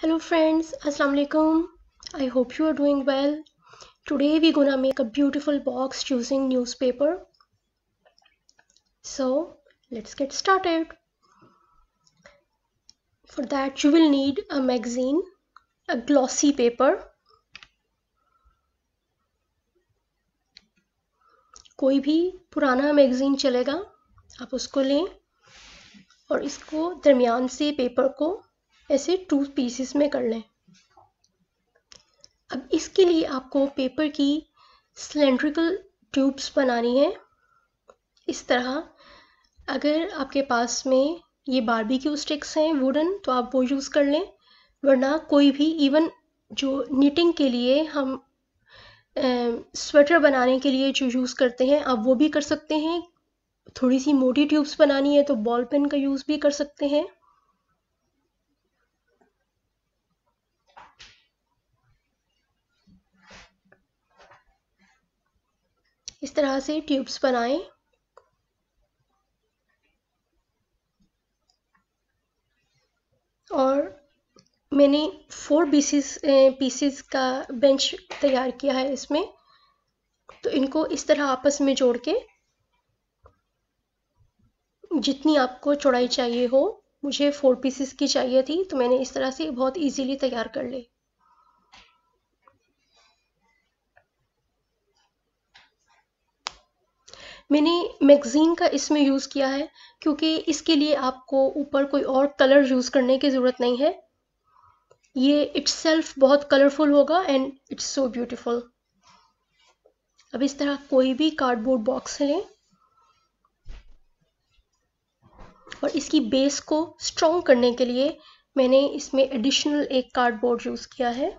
Hello friends, Assalamu alaikum. I hope you are doing well. Today we're gonna make a beautiful box using newspaper. So let's get started. For that you will need a magazine, a glossy paper, कोई भी पुराना magazine चलेगा आप उसको लें और इसको दरमियान से पेपर को ऐसे टू पीसेस में कर लें। अब इसके लिए आपको पेपर की सिलेंड्रिकल ट्यूब्स बनानी है। इस तरह, अगर आपके पास में ये बारबेक्यू स्टिक्स हैं वुडन तो आप वो यूज़ कर लें। वरना कोई भी इवन जो नीटिंग के लिए हम स्वेटर बनाने के लिए जो यूज़ करते हैं, आप वो भी कर सकते हैं। थोड़ी सी मोटी ट्यूब्स बनानी है तो बॉल पेन का यूज़ भी कर सकते हैं। इस तरह से ट्यूब्स बनाएँ। और मैंने फोर पीसीस पीसीस का बेंच तैयार किया है इसमें। तो इनको इस तरह आपस में जोड़ के, जितनी आपको चौड़ाई चाहिए हो, मुझे फोर पीसेस की चाहिए थी तो मैंने इस तरह से बहुत इजीली तैयार कर ली। मैंने मैगज़ीन का इसमें यूज़ किया है, क्योंकि इसके लिए आपको ऊपर कोई और कलर यूज़ करने की ज़रूरत नहीं है। ये इट्स बहुत कलरफुल होगा एंड इट्स सो ब्यूटीफुल अब इस तरह कोई भी कार्डबोर्ड बॉक्स लें और इसकी बेस को स्ट्रॉन्ग करने के लिए मैंने इसमें एडिशनल एक कार्डबोर्ड यूज़ किया है।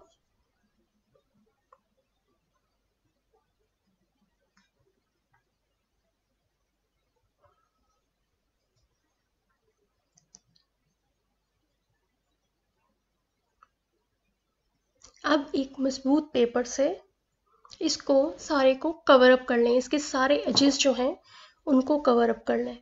अब एक मज़बूत पेपर से इसको सारे को कवर अप कर लें। इसके सारे एजेस जो हैं, उनको कवर अप कर लें।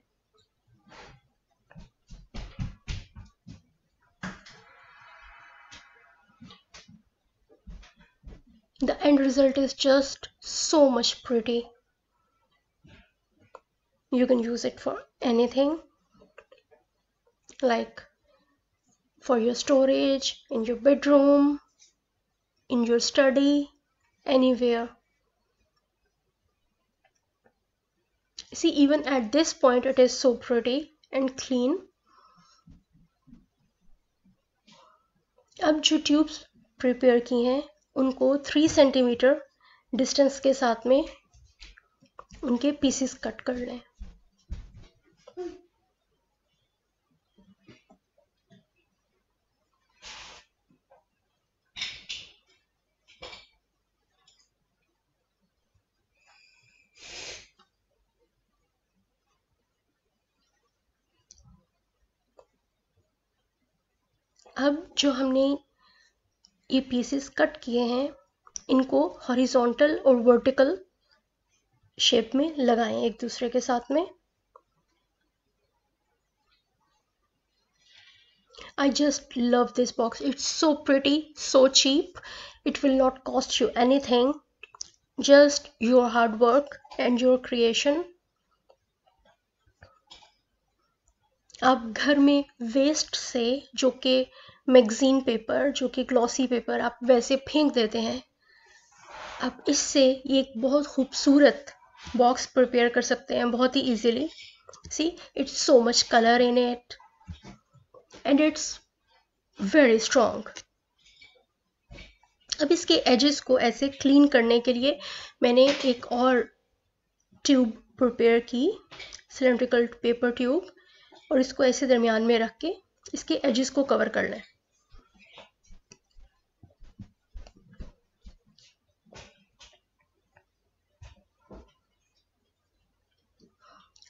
The end result is just so much pretty you can use it for anything like for your storage in your bedroom in your study, anywhere. See, even at this point, it is so pretty and clean. अब जो tubes prepare की हैं उनको three centimetre distance के साथ में उनके pieces cut कर लें अब जो हमने ये पीसेस कट किए हैं, इनको हॉरिजॉन्टल और वर्टिकल शेप में लगाएँ एक दूसरे के साथ में। I just love this box it's so pretty so cheap it will not cost you anything just your hard work and your creation आप घर में वेस्ट से, जो कि मैगज़ीन पेपर जो कि ग्लॉसी पेपर आप वैसे फेंक देते हैं, आप इससे ये एक बहुत खूबसूरत बॉक्स प्रिपेयर कर सकते हैं बहुत ही easily see it's so much colour in it and it's very strong अब इसके एजेस को ऐसे क्लीन करने के लिए मैंने एक और ट्यूब प्रिपेयर की सिलेंड्रिकल पेपर ट्यूब और इसको ऐसे दरमियान में रख के इसके एजेस को कवर कर लें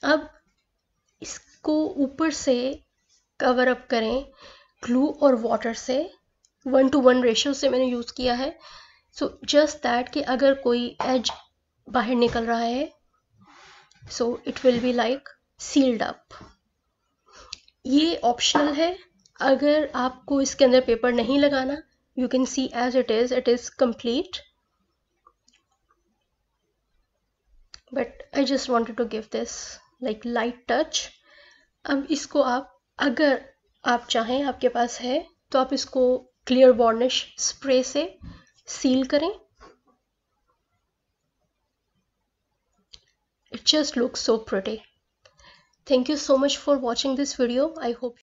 अब इसको ऊपर से कवर अप करें ग्लू और वाटर से। वन टू वन रेशियो से मैंने यूज़ किया है। सो जस्ट दैट कि अगर कोई एज बाहर निकल रहा है so it will be like sealed up ये ऑप्शनल है। अगर आपको इसके अंदर पेपर नहीं लगाना you can see as it is it is complete but I just wanted to give this like light touch अब इसको आप, अगर आप चाहें, आपके पास है तो आप इसको क्लियर वार्निश स्प्रे से सील करें। It just look so pretty. Thank you so much for watching this video. I hope